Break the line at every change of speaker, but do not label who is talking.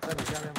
在你下面。